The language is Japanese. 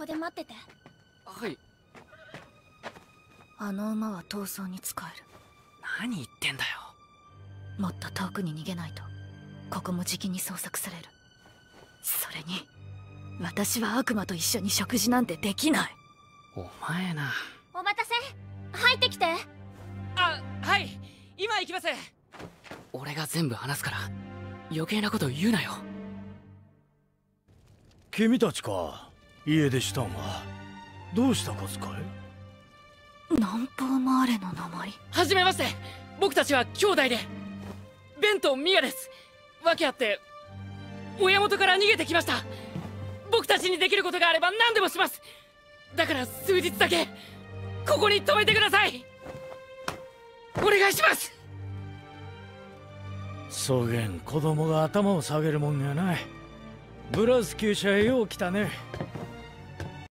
こで待ってて。はい。あの馬は逃走に使える。何言ってんだよ。もっと遠くに逃げないとここもじきに捜索される。それに私は悪魔と一緒に食事なんてできない。お前な。お待たせ。入ってきて。あはい。今行きます。俺が全部話すから余計なこと言うなよ。君たちか家出したんは。どうしたかつかい？南方マーレの名前。はじめまして。僕たちは兄弟で。ベンとミヤです。訳あって親元から逃げてきました。僕たちにできることがあれば何でもします。だから数日だけここに泊めてください。お願いします。そげん子供が頭を下げるもんやない。ブラス厩舎へよう来たね